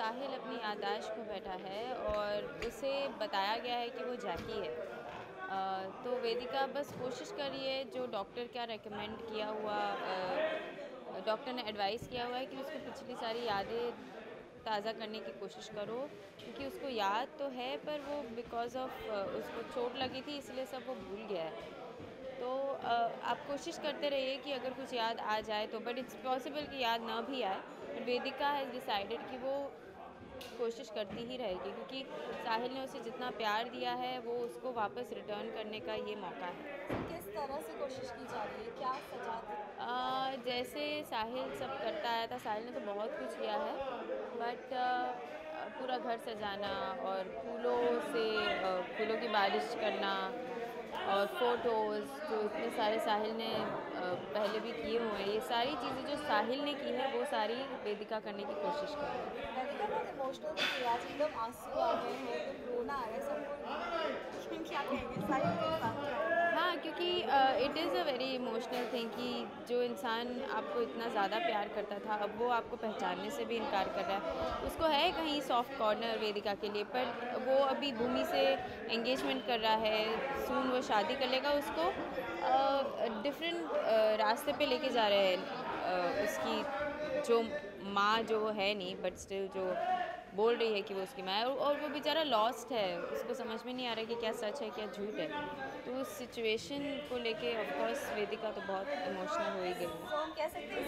साहिल अपनी यादाश को बैठा है और उसे बताया गया है कि वो जैकी है। तो वेदिका बस कोशिश कर रही है, जो डॉक्टर क्या रेकमेंड किया हुआ डॉक्टर ने एडवाइस किया हुआ है कि उसको पिछली सारी यादें ताज़ा करने की कोशिश करो, क्योंकि उसको याद तो है, पर वो बिकॉज़ ऑफ़ उसको चोट लगी थी, इसलिए सब वो भूल गया है। तो आप कोशिश करते रहिए कि अगर कुछ याद आ जाए तो बट इट्स पॉसिबल कि याद ना भी आए वेदिका हैज़ डिसाइडेड कि वो कोशिश करती ही रहेगी क्योंकि साहिल ने उसे जितना प्यार दिया है वो उसको वापस रिटर्न करने का ये मौका है। किस तरह से कोशिश की जा रही है? क्या सजा आ, जैसे साहिल सब करता आया था साहिल ने तो बहुत कुछ किया है बट पूरा घर सजाना और फूलों से फूलों की बारिश करना और फ़ोटोज़ जो इतने सारे साहिल ने पहले भी किए हुए हैं, ये सारी चीज़ें जो साहिल ने की है, वो सारी वेदिका करने की कोशिश कर रही है। एकदम आँसू आ गए हैं रोना आया सबको क्या कहेंगे हाँ क्योंकि it is a very emotional thing कि जो इंसान आपको इतना ज़्यादा प्यार करता था, अब वो आपको पहचानने से भी इनकार कर रहा है। उसको है कहीं सॉफ्ट कॉर्नर वेदिका के लिए पर वो अभी भूमि से एंगेजमेंट कर रहा है सून वो शादी कर लेगा उसको। डिफरेंट रास्ते पे लेके जा रहे हैं उसकी जो माँ जो है नहीं बट स्टिल जो बोल रही है कि वो उसकी माँ है। और वो बेचारा लॉस्ट है। उसको समझ में नहीं आ रहा कि क्या सच है क्या झूठ है। तो उस सिचुएशन को लेके ऑफ़ कोर्स वेदिका तो बहुत इमोशनल हो ही गई हम कह सकते हैं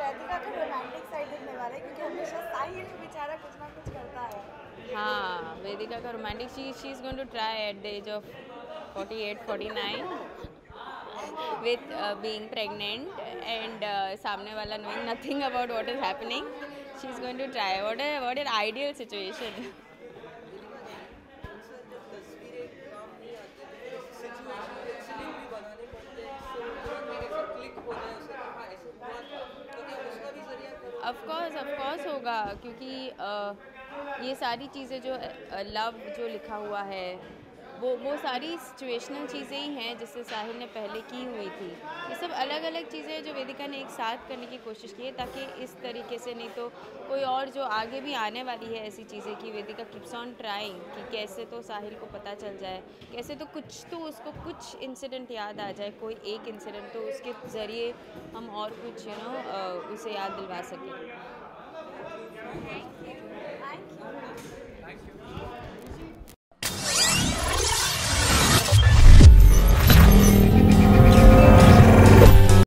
वेदिका का रोमांटिक साइड दिखने वाला है क्योंकि हमेशा साहिल बेचारा कुछ ना कुछ करता है। हाँ वेदिका का romantic she she is going to try at the age of 48 49 with uh, being pregnant and uh, सामने वाला knowing nothing about what is happening. She is going to try what a what an ideal situation of course of course होगा क्योंकि uh, ये सारी चीज़ें जो love uh, जो लिखा हुआ है वो वो सारी सिचुएशनल चीज़ें ही हैं जिससे साहिल ने पहले की हुई थी। ये सब अलग अलग चीज़ें जो वेदिका ने एक साथ करने की कोशिश की है ताकि इस तरीके से नहीं तो कोई और जो आगे भी आने वाली है ऐसी चीज़ें कि वेदिका किप्स ऑन ट्राइंग कि कैसे तो साहिल को पता चल जाए कैसे तो कुछ तो उसको कुछ इंसिडेंट याद आ जाए कोई एक इंसिडेंट तो उसके ज़रिए हम और कुछ यू नो उसे याद दिलवा सकें। Thank you.